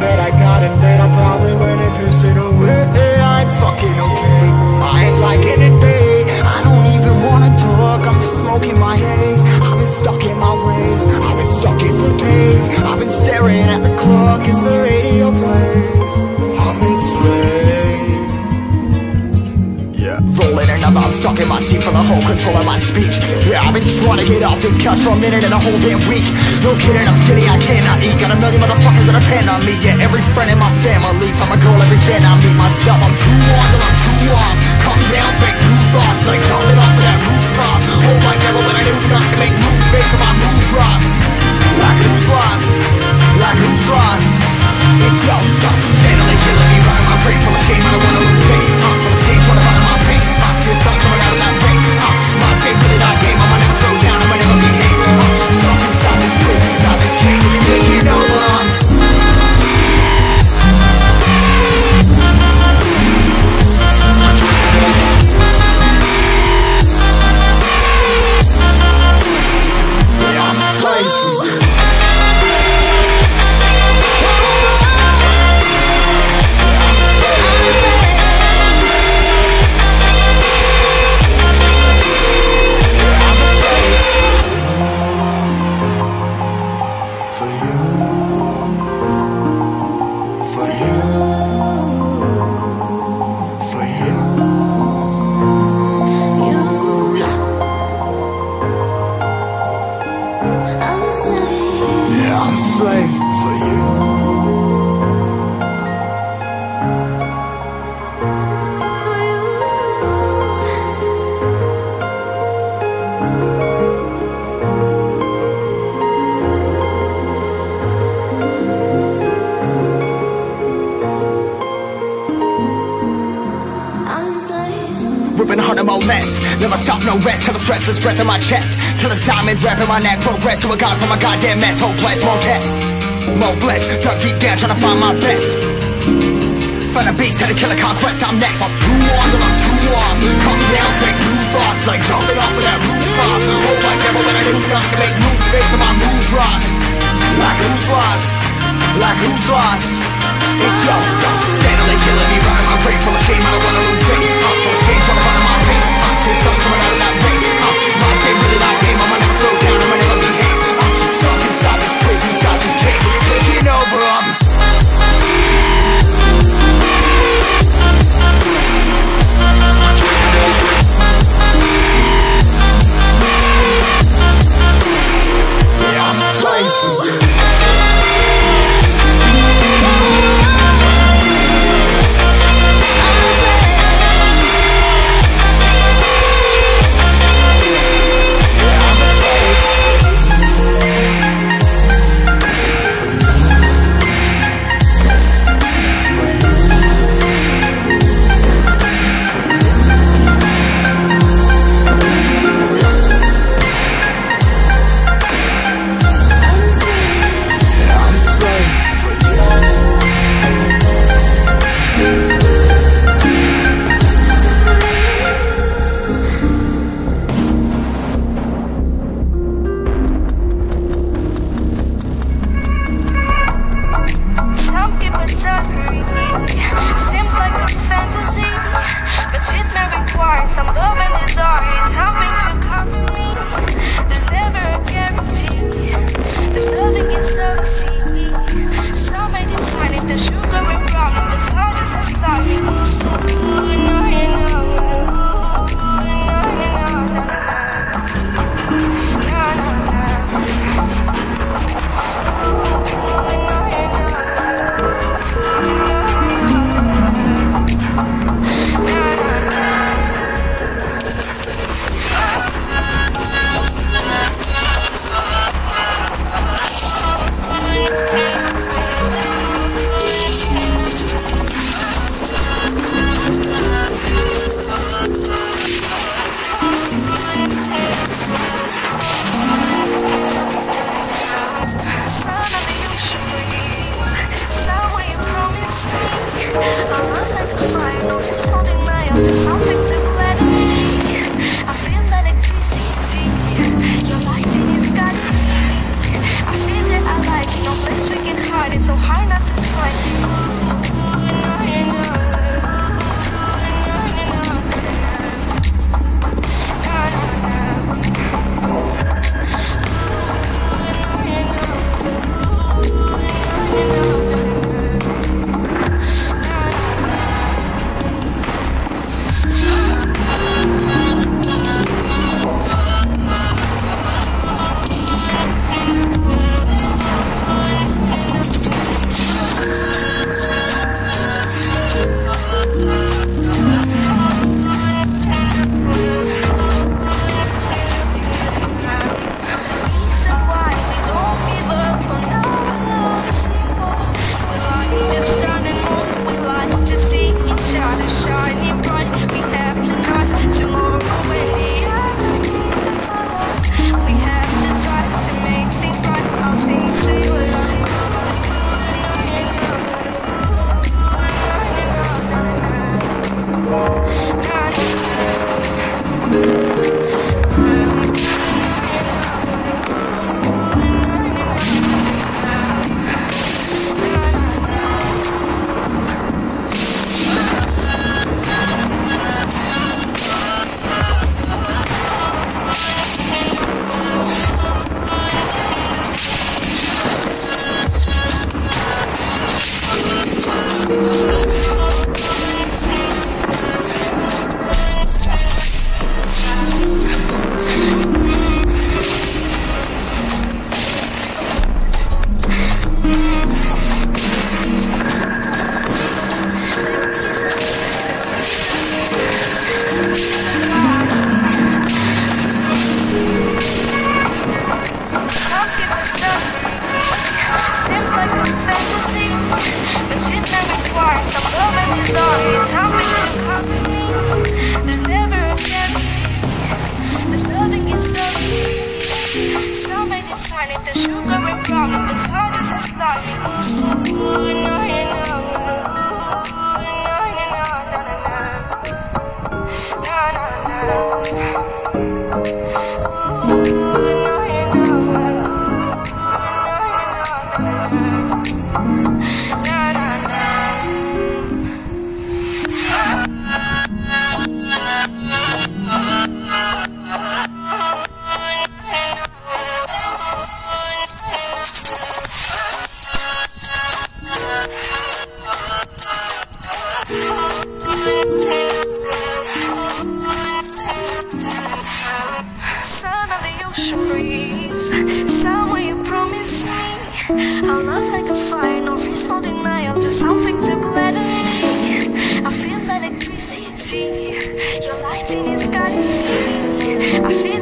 that I got in bed for control of my speech. Yeah, I've been trying to get off this couch for a minute and a whole damn week. No kidding, I'm skinny, I cannot eat. Got a million motherfuckers that depend on me. Yeah, every friend in my family From a girl, every fan I meet myself. I'm too on till I'm too off. Come down, make new thoughts Like jumping off of that rooftop. Hold my camera when I do not to make moves based on my mood drops. Like who's lost? Like who's lost? It's yo, steadily killing me Running my brain full of shame, I don't wanna less. Never stop, no rest. Till the stress is breath in my chest. Till it's diamonds wrapping my neck. Progress to a god from a goddamn mess. Hopeless, more tests. More blessed. Dug deep down, trying to find my best. Find a beast, had to kill a conquest. I'm next. I'm too on till I'm too off. Come down, make new thoughts. Like jumping off of that rooftop. Hold my camera when I do not make moves based on my mood drops. Like who's lost? Like who's lost? It's yo, steadily killing me, running my brain full of shame. I don't wanna lose it. I'm full of stage, trying to find my pain. I see the sun coming out of that rain. galaxy.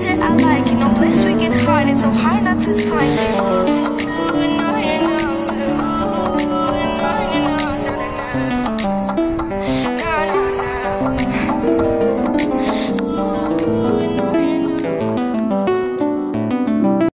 I like, No place we get hard, it's so hard not to find it.